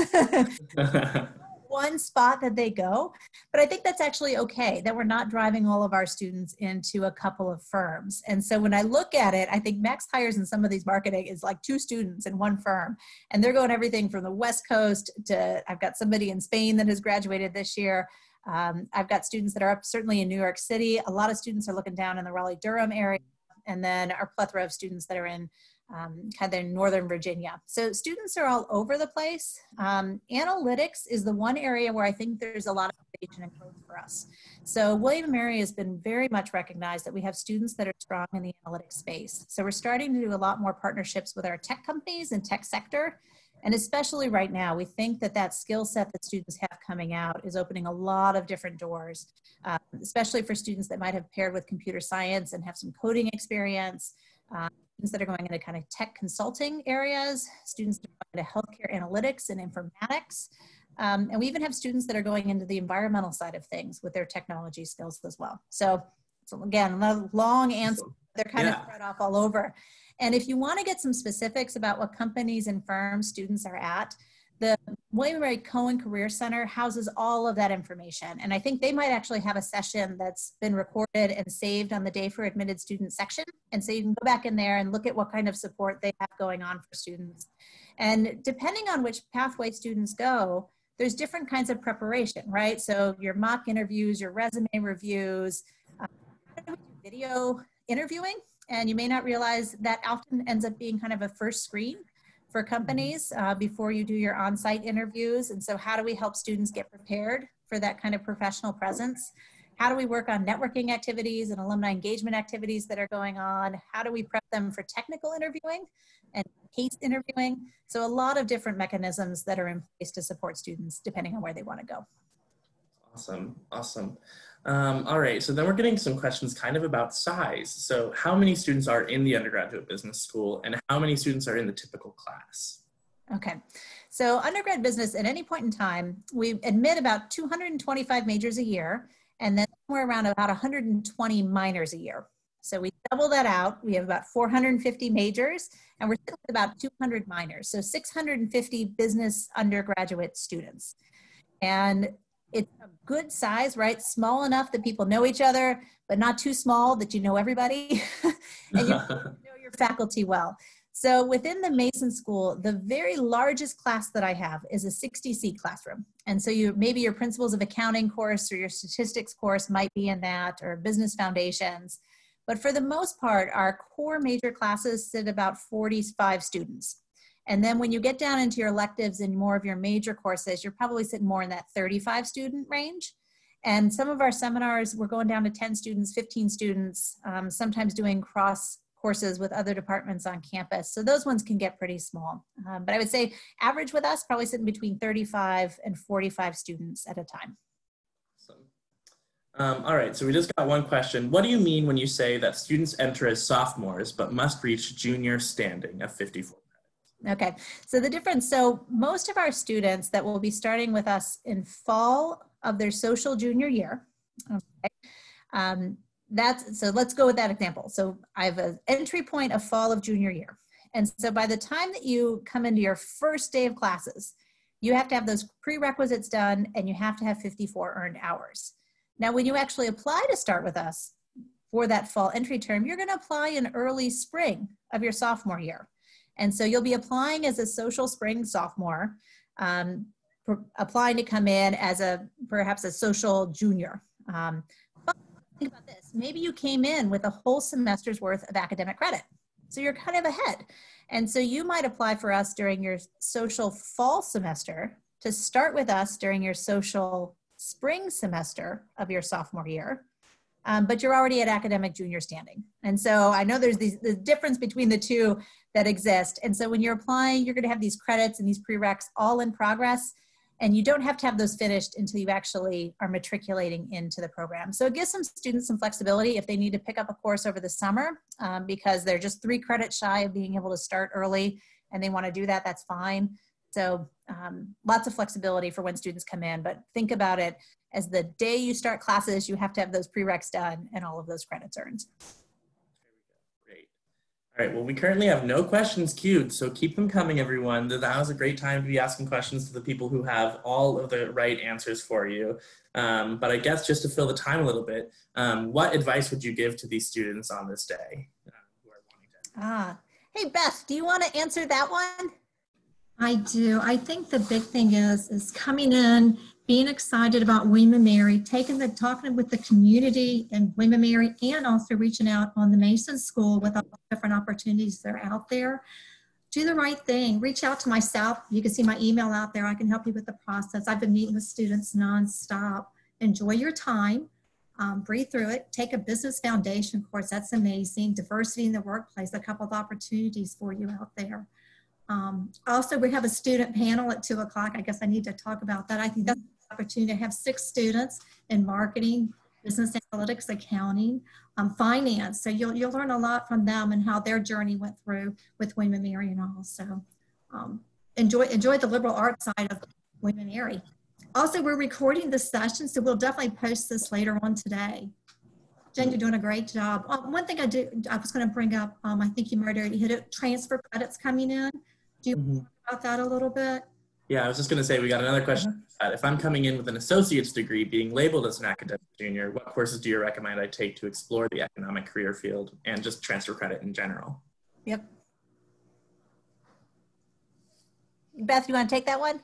(laughs) (laughs) one spot that they go. But I think that's actually okay that we're not driving all of our students into a couple of firms. And so when I look at it, I think max hires in some of these marketing is like two students in one firm. And they're going everything from the West Coast to I've got somebody in Spain that has graduated this year. Um, I've got students that are up certainly in New York City. A lot of students are looking down in the Raleigh Durham area. And then our plethora of students that are in um, kind of Northern Virginia. So students are all over the place. Um, analytics is the one area where I think there's a lot of innovation and growth for us. So William & Mary has been very much recognized that we have students that are strong in the analytics space. So we're starting to do a lot more partnerships with our tech companies and tech sector. And especially right now, we think that that skill set that students have coming out is opening a lot of different doors, uh, especially for students that might have paired with computer science and have some coding experience. Um, students that are going into kind of tech consulting areas, students that are going into healthcare analytics and informatics. Um, and we even have students that are going into the environmental side of things with their technology skills as well. So, so again, a long answer. They're kind yeah. of spread off all over. And if you want to get some specifics about what companies and firms students are at, the William Mary Cohen Career Center houses all of that information. And I think they might actually have a session that's been recorded and saved on the Day for Admitted Students section. And so you can go back in there and look at what kind of support they have going on for students. And depending on which pathway students go, there's different kinds of preparation, right? So your mock interviews, your resume reviews, uh, video interviewing, and you may not realize that often ends up being kind of a first screen for companies uh, before you do your on-site interviews. And so how do we help students get prepared for that kind of professional presence? How do we work on networking activities and alumni engagement activities that are going on? How do we prep them for technical interviewing and case interviewing? So a lot of different mechanisms that are in place to support students depending on where they want to go. Awesome, awesome. Um, all right, so then we're getting some questions kind of about size. So how many students are in the undergraduate business school and how many students are in the typical class? Okay, so undergrad business at any point in time, we admit about 225 majors a year and then we're around about 120 minors a year. So we double that out. We have about 450 majors and we're still about 200 minors. So 650 business undergraduate students. And it's a good size, right? Small enough that people know each other, but not too small that you know everybody (laughs) and you (laughs) know your faculty well. So within the Mason School, the very largest class that I have is a 60 seat classroom. And so you maybe your principles of accounting course or your statistics course might be in that or business foundations. But for the most part, our core major classes sit about 45 students. And then when you get down into your electives and more of your major courses, you're probably sitting more in that 35 student range. And some of our seminars, we're going down to 10 students, 15 students, um, sometimes doing cross courses with other departments on campus. So those ones can get pretty small. Um, but I would say average with us, probably sitting between 35 and 45 students at a time. Awesome. Um, all right, so we just got one question. What do you mean when you say that students enter as sophomores but must reach junior standing of 54? Okay, so the difference, so most of our students that will be starting with us in fall of their social junior year, okay, um, that's, so let's go with that example. So I have an entry point of fall of junior year. And so by the time that you come into your first day of classes, you have to have those prerequisites done and you have to have 54 earned hours. Now, when you actually apply to start with us for that fall entry term, you're gonna apply in early spring of your sophomore year. And so you'll be applying as a social spring sophomore, um, applying to come in as a perhaps a social junior. Um, but think about this. Maybe you came in with a whole semester's worth of academic credit. So you're kind of ahead. And so you might apply for us during your social fall semester to start with us during your social spring semester of your sophomore year. Um, but you're already at academic junior standing. And so I know there's the difference between the two that exist. And so when you're applying, you're going to have these credits and these prereqs all in progress. And you don't have to have those finished until you actually are matriculating into the program. So it gives some students some flexibility if they need to pick up a course over the summer um, because they're just three credits shy of being able to start early and they want to do that, that's fine. So um, lots of flexibility for when students come in, but think about it as the day you start classes, you have to have those prereqs done and all of those credits earned. All right, well, we currently have no questions queued, so keep them coming, everyone. That was a great time to be asking questions to the people who have all of the right answers for you. Um, but I guess just to fill the time a little bit, um, what advice would you give to these students on this day? Uh, ah, hey, Beth, do you want to answer that one? I do. I think the big thing is is coming in being excited about William & Mary, taking the talking with the community and William & Mary, and also reaching out on the Mason School with all the different opportunities that are out there. Do the right thing. Reach out to myself. You can see my email out there. I can help you with the process. I've been meeting with students nonstop. Enjoy your time. Um, breathe through it. Take a business foundation course. That's amazing. Diversity in the workplace. A couple of opportunities for you out there. Um, also, we have a student panel at two o'clock. I guess I need to talk about that. I think that's opportunity to have six students in marketing, business analytics, accounting, um, finance. So you'll, you'll learn a lot from them and how their journey went through with William & Mary and all. So um, enjoy, enjoy the liberal arts side of William & Mary. Also, we're recording this session, so we'll definitely post this later on today. Jen, you're doing a great job. Um, one thing I do, I was going to bring up, um, I think you might already hit it, transfer credits coming in. Do you mm -hmm. talk about that a little bit? Yeah, I was just going to say we got another question. Uh, if I'm coming in with an associate's degree, being labeled as an academic junior, what courses do you recommend I take to explore the economic career field and just transfer credit in general? Yep. Beth, you want to take that one?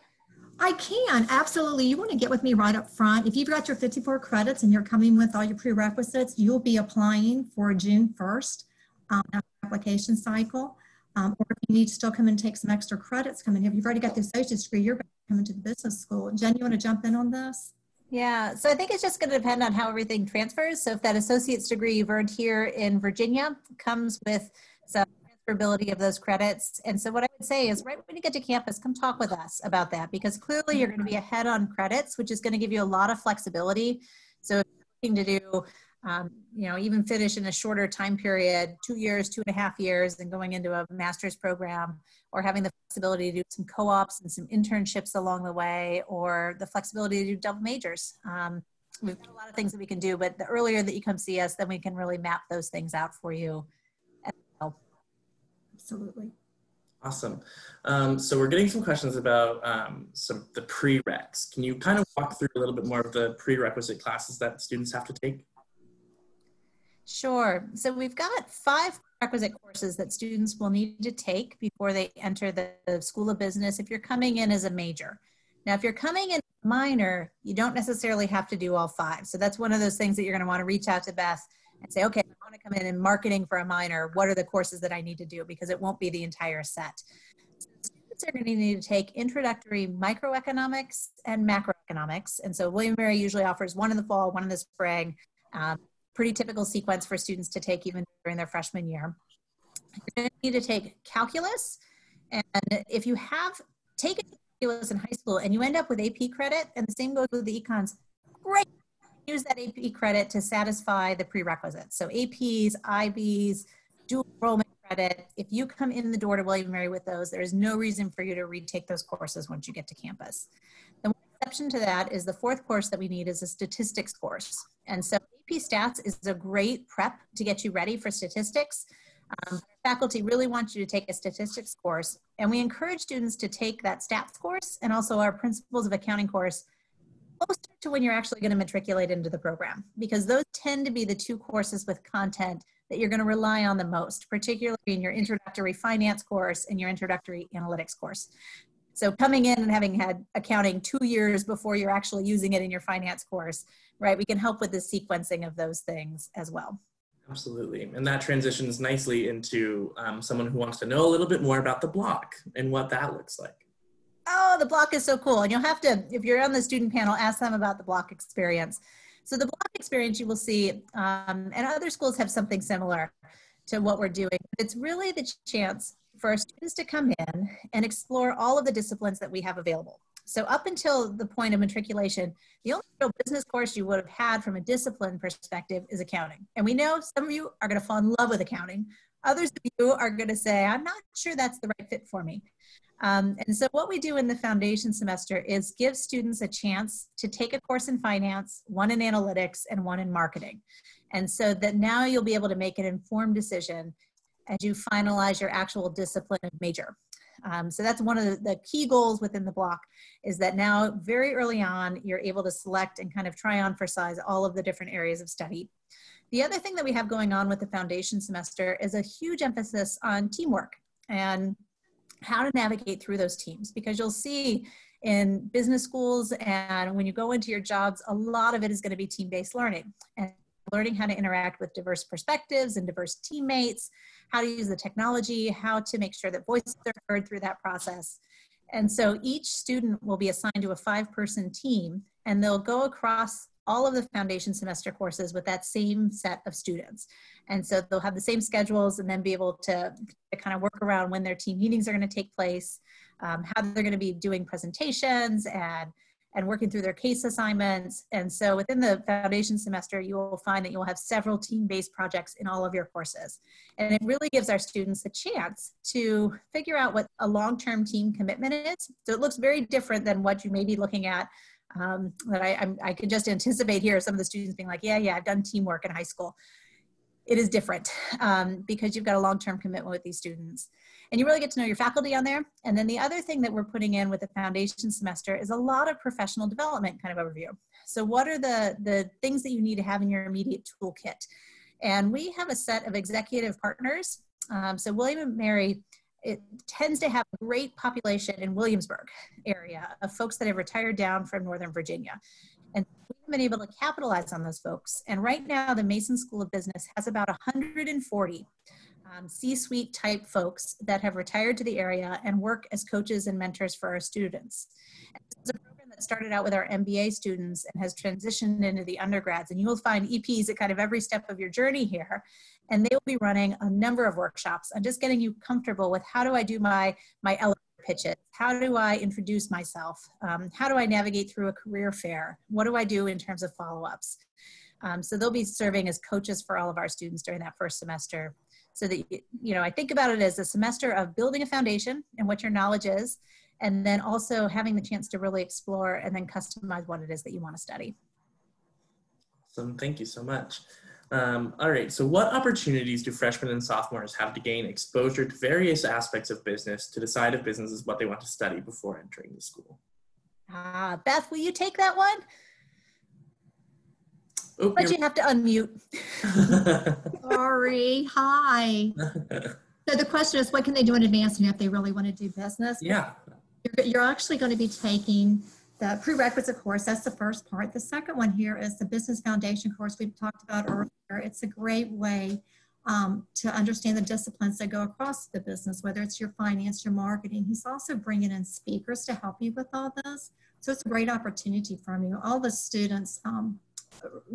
I can, absolutely. You want to get with me right up front. If you've got your 54 credits and you're coming with all your prerequisites, you'll be applying for June 1st um, application cycle. Um, or if you need to still come and take some extra credits coming in, if you've already got the associate's degree, you're coming to the business school. Jen, you want to jump in on this? Yeah, so I think it's just going to depend on how everything transfers. So if that associate's degree you've earned here in Virginia comes with some transferability of those credits. And so what I would say is right when you get to campus, come talk with us about that because clearly you're going to be ahead on credits, which is going to give you a lot of flexibility. So if you're looking to do um, you know, even finish in a shorter time period, two years, two and a half years, and going into a master's program, or having the flexibility to do some co-ops and some internships along the way, or the flexibility to do double majors. Um, we've got a lot of things that we can do, but the earlier that you come see us, then we can really map those things out for you. Absolutely. Awesome. Um, so we're getting some questions about um, some the prereqs. Can you kind of walk through a little bit more of the prerequisite classes that students have to take? Sure. So we've got five requisite courses that students will need to take before they enter the, the School of Business if you're coming in as a major. Now, if you're coming in minor, you don't necessarily have to do all five. So that's one of those things that you're going to want to reach out to Beth and say, okay, I want to come in and marketing for a minor. What are the courses that I need to do? Because it won't be the entire set. So students are going to need to take introductory microeconomics and macroeconomics. And so William Mary usually offers one in the fall, one in the spring. Um, pretty typical sequence for students to take even during their freshman year. To need to take calculus. And if you have taken calculus in high school and you end up with AP credit, and the same goes with the econs, great. Use that AP credit to satisfy the prerequisites. So APs, IBs, dual enrollment credit. If you come in the door to William Mary with those, there is no reason for you to retake those courses once you get to campus. The one exception to that is the fourth course that we need is a statistics course. And so Stats is a great prep to get you ready for statistics. Um, faculty really want you to take a statistics course, and we encourage students to take that stats course and also our principles of accounting course closer to when you're actually going to matriculate into the program, because those tend to be the two courses with content that you're going to rely on the most, particularly in your introductory finance course and your introductory analytics course. So coming in and having had accounting two years before you're actually using it in your finance course, right? We can help with the sequencing of those things as well. Absolutely. And that transitions nicely into um, someone who wants to know a little bit more about the block and what that looks like. Oh, the block is so cool. And you'll have to, if you're on the student panel, ask them about the block experience. So the block experience you will see, um, and other schools have something similar to what we're doing. It's really the chance for our students to come in and explore all of the disciplines that we have available. So up until the point of matriculation, the only real business course you would have had from a discipline perspective is accounting. And we know some of you are going to fall in love with accounting. Others of you are going to say, I'm not sure that's the right fit for me. Um, and so what we do in the foundation semester is give students a chance to take a course in finance, one in analytics, and one in marketing. And so that now you'll be able to make an informed decision as you finalize your actual discipline and major. Um, so that's one of the, the, key goals within the block is that now very early on, you're able to select and kind of try on for size all of the different areas of study. The other thing that we have going on with the foundation semester is a huge emphasis on teamwork and how to navigate through those teams because you'll see in business schools and when you go into your jobs, a lot of it is going to be team-based learning and learning how to interact with diverse perspectives and diverse teammates, how to use the technology, how to make sure that voices are heard through that process. And so each student will be assigned to a five person team and they'll go across all of the foundation semester courses with that same set of students. And so they'll have the same schedules and then be able to, to kind of work around when their team meetings are going to take place, um, how they're going to be doing presentations and and working through their case assignments. And so within the foundation semester, you will find that you'll have several team-based projects in all of your courses. And it really gives our students a chance to figure out what a long-term team commitment is. So it looks very different than what you may be looking at um, that I, I'm, I could just anticipate here some of the students being like, yeah, yeah, I've done teamwork in high school. It is different um, because you've got a long-term commitment with these students. And you really get to know your faculty on there. And then the other thing that we're putting in with the foundation semester is a lot of professional development kind of overview. So what are the, the things that you need to have in your immediate toolkit? And we have a set of executive partners. Um, so William & Mary, it tends to have a great population in Williamsburg area of folks that have retired down from Northern Virginia. And we've been able to capitalize on those folks. And right now, the Mason School of Business has about 140 um, C-suite type folks that have retired to the area and work as coaches and mentors for our students. And this is a program that started out with our MBA students and has transitioned into the undergrads. And you will find EPs at kind of every step of your journey here. And they will be running a number of workshops on just getting you comfortable with how do I do my, my elevator pitches? How do I introduce myself? Um, how do I navigate through a career fair? What do I do in terms of follow-ups? Um, so they'll be serving as coaches for all of our students during that first semester so that you you know i think about it as a semester of building a foundation and what your knowledge is and then also having the chance to really explore and then customize what it is that you want to study. Awesome. Thank you so much. Um, all right. So what opportunities do freshmen and sophomores have to gain exposure to various aspects of business to decide if business is what they want to study before entering the school? Ah beth will you take that one Oh, but you have to unmute. (laughs) Sorry. Hi. So the question is, what can they do in advance and if they really want to do business? yeah. You're, you're actually going to be taking the prerequisite course. That's the first part. The second one here is the business foundation course we talked about earlier. It's a great way um, to understand the disciplines that go across the business, whether it's your finance, your marketing. He's also bringing in speakers to help you with all this. So it's a great opportunity for you. All the students um,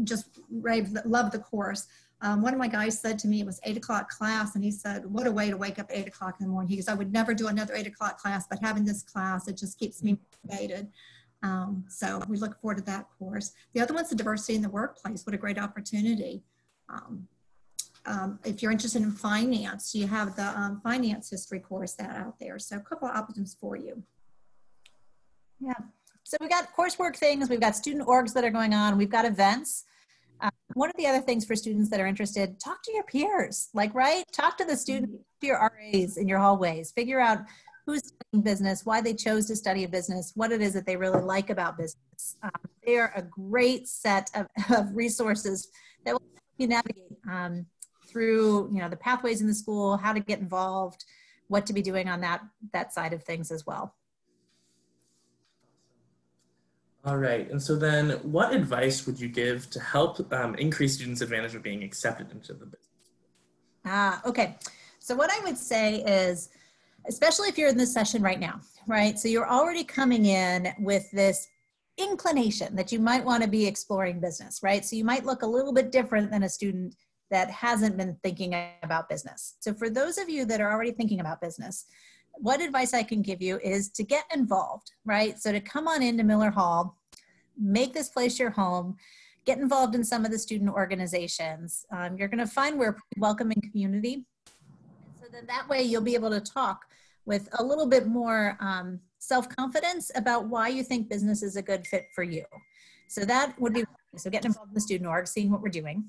just raved, loved the course. Um, one of my guys said to me, it was eight o'clock class, and he said, what a way to wake up eight o'clock in the morning. He goes, I would never do another eight o'clock class, but having this class, it just keeps me motivated. Um, so we look forward to that course. The other one's the diversity in the workplace. What a great opportunity. Um, um, if you're interested in finance, you have the um, finance history course that out there. So a couple of options for you. Yeah, so we've got coursework things, we've got student orgs that are going on, we've got events. Um, one of the other things for students that are interested, talk to your peers, like, right? Talk to the students, to your RAs in your hallways, figure out who's studying business, why they chose to study a business, what it is that they really like about business. Um, they are a great set of, (laughs) of resources that will help you navigate um, through, you know, the pathways in the school, how to get involved, what to be doing on that, that side of things as well. All right. And so then what advice would you give to help um, increase students' advantage of being accepted into the business? Ah, okay. So what I would say is, especially if you're in this session right now, right? So you're already coming in with this inclination that you might want to be exploring business, right? So you might look a little bit different than a student that hasn't been thinking about business. So for those of you that are already thinking about business, what advice I can give you is to get involved, right? So to come on into Miller Hall, make this place your home, get involved in some of the student organizations. Um, you're going to find we're a welcoming community. So then that way you'll be able to talk with a little bit more um, self-confidence about why you think business is a good fit for you. So that would be, so getting involved in the student org, seeing what we're doing.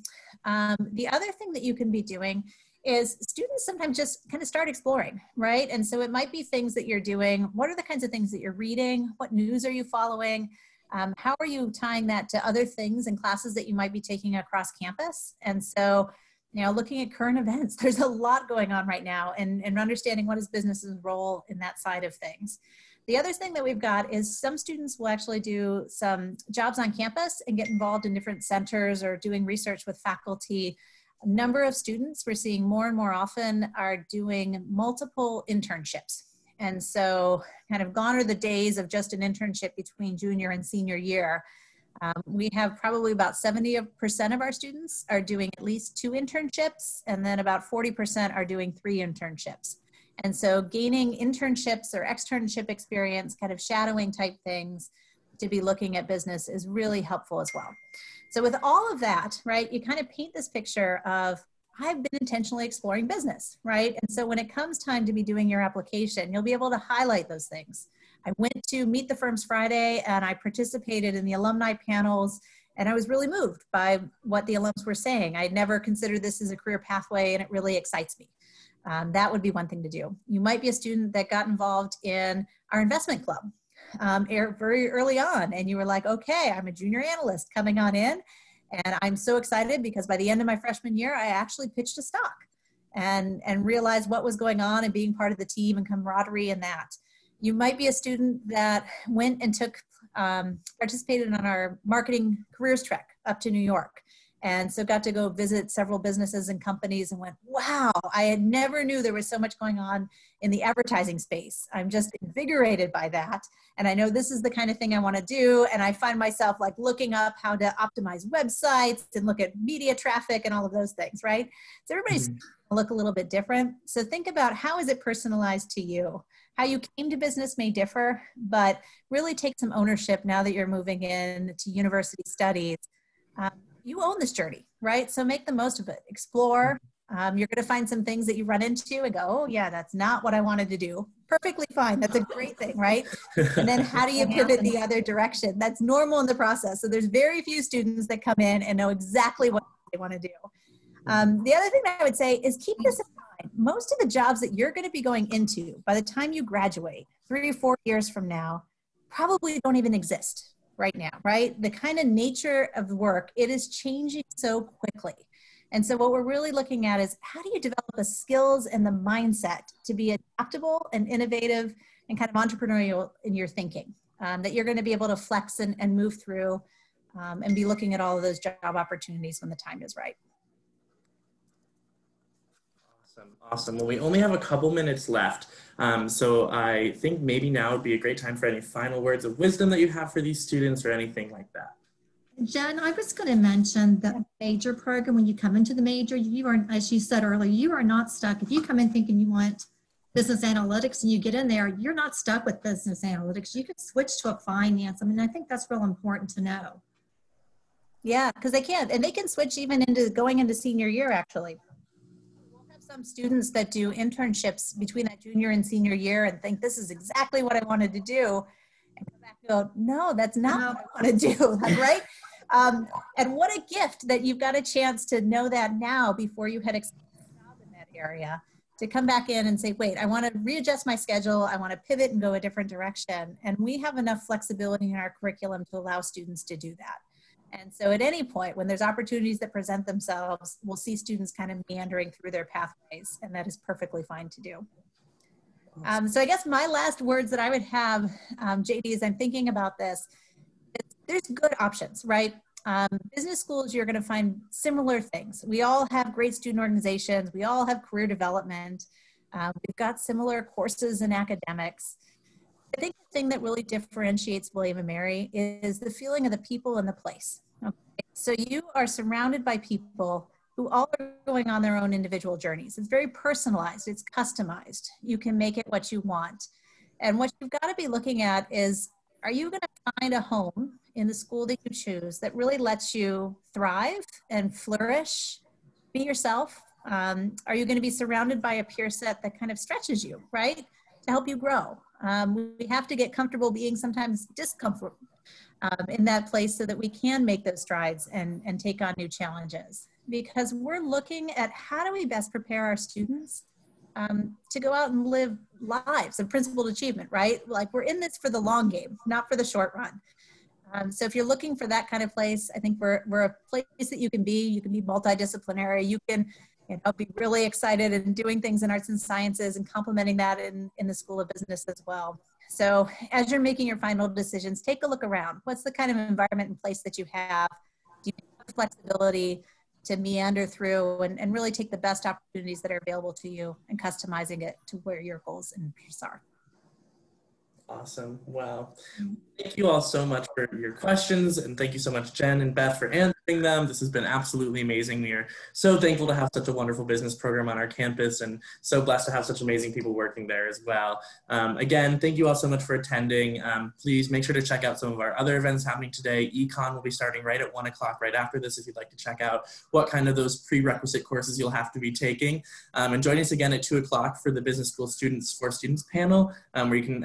Um, the other thing that you can be doing is students sometimes just kind of start exploring, right? And so it might be things that you're doing. What are the kinds of things that you're reading? What news are you following? Um, how are you tying that to other things and classes that you might be taking across campus? And so, you know, looking at current events, (laughs) there's a lot going on right now and, and understanding what is business's role in that side of things. The other thing that we've got is some students will actually do some jobs on campus and get involved in different centers or doing research with faculty number of students we're seeing more and more often are doing multiple internships. And so kind of gone are the days of just an internship between junior and senior year. Um, we have probably about 70% of our students are doing at least two internships, and then about 40% are doing three internships. And so gaining internships or externship experience, kind of shadowing type things to be looking at business is really helpful as well. So with all of that, right, you kind of paint this picture of I've been intentionally exploring business, right? And so when it comes time to be doing your application, you'll be able to highlight those things. I went to Meet the Firms Friday and I participated in the alumni panels and I was really moved by what the alums were saying. I'd never considered this as a career pathway and it really excites me. Um, that would be one thing to do. You might be a student that got involved in our investment club um, very early on, and you were like, okay, I'm a junior analyst coming on in, and I'm so excited because by the end of my freshman year, I actually pitched a stock and, and realized what was going on and being part of the team and camaraderie in that. You might be a student that went and took, um, participated on our marketing careers trek up to New York and so got to go visit several businesses and companies and went wow i had never knew there was so much going on in the advertising space. I'm just invigorated by that. And i know this is the kind of thing i want to do. And i find myself like looking up how to optimize websites and look at media traffic and all of those things right? So everybody's mm-hmm. look a little bit different. So think about how is it personalized to you? How you came to business may differ but really take some ownership now that you're moving in to university studies. Um, you own this journey, right? So make the most of it. Explore. Um, you're going to find some things that you run into and go, oh, yeah, that's not what I wanted to do. Perfectly fine. That's a great thing, right? And then how do you (laughs) pivot the other direction? That's normal in the process. So there's very few students that come in and know exactly what they want to do. Um, the other thing that I would say is keep this in mind. Most of the jobs that you're going to be going into by the time you graduate, three or four years from now, probably don't even exist right now, right? The kind of nature of work, it is changing so quickly. And so what we're really looking at is how do you develop the skills and the mindset to be adaptable and innovative and kind of entrepreneurial in your thinking um, that you're going to be able to flex and, and move through um, and be looking at all of those job opportunities when the time is right. Awesome, awesome. Well, we only have a couple minutes left. Um, so I think maybe now would be a great time for any final words of wisdom that you have for these students or anything like that. Jen, I was going to mention the major program. When you come into the major, you are, as you said earlier, you are not stuck. If you come in thinking you want business analytics and you get in there, you're not stuck with business analytics. You can switch to a finance. I mean, I think that's real important to know. Yeah, because they can, and they can switch even into going into senior year actually some students that do internships between that junior and senior year and think this is exactly what I wanted to do, and come back and go, no, that's not no. what I want to do, (laughs) right? Um, and what a gift that you've got a chance to know that now before you had a job in that area to come back in and say, wait, I want to readjust my schedule. I want to pivot and go a different direction. And we have enough flexibility in our curriculum to allow students to do that. And so at any point, when there's opportunities that present themselves, we'll see students kind of meandering through their pathways, and that is perfectly fine to do. Um, so I guess my last words that I would have, um, JD, as I'm thinking about this, there's good options, right? Um, business schools, you're going to find similar things. We all have great student organizations. We all have career development. Um, we've got similar courses in academics. I think the thing that really differentiates William and Mary is the feeling of the people and the place. Okay? So you are surrounded by people who all are going on their own individual journeys. It's very personalized, it's customized. You can make it what you want. And what you've got to be looking at is are you going to find a home in the school that you choose that really lets you thrive and flourish, be yourself? Um, are you going to be surrounded by a peer set that kind of stretches you, right? To help you grow. Um, we have to get comfortable being sometimes discomfort um, in that place so that we can make those strides and, and take on new challenges. Because we're looking at how do we best prepare our students um, to go out and live lives of principled achievement, right? Like we're in this for the long game, not for the short run. Um, so if you're looking for that kind of place, I think we're, we're a place that you can be. You can be multidisciplinary. You can you know, be really excited and doing things in arts and sciences and complementing that in, in the School of Business as well. So as you're making your final decisions, take a look around. What's the kind of environment and place that you have? Do you have flexibility to meander through and, and really take the best opportunities that are available to you and customizing it to where your goals and interests are? Awesome. Wow. Thank you all so much for your questions. And thank you so much, Jen and Beth, for answering them. This has been absolutely amazing. We are so thankful to have such a wonderful business program on our campus and so blessed to have such amazing people working there as well. Um, again, thank you all so much for attending. Um, please make sure to check out some of our other events happening today. Econ will be starting right at one o'clock right after this if you'd like to check out what kind of those prerequisite courses you'll have to be taking. Um, and join us again at two o'clock for the business school students for students panel um, where you can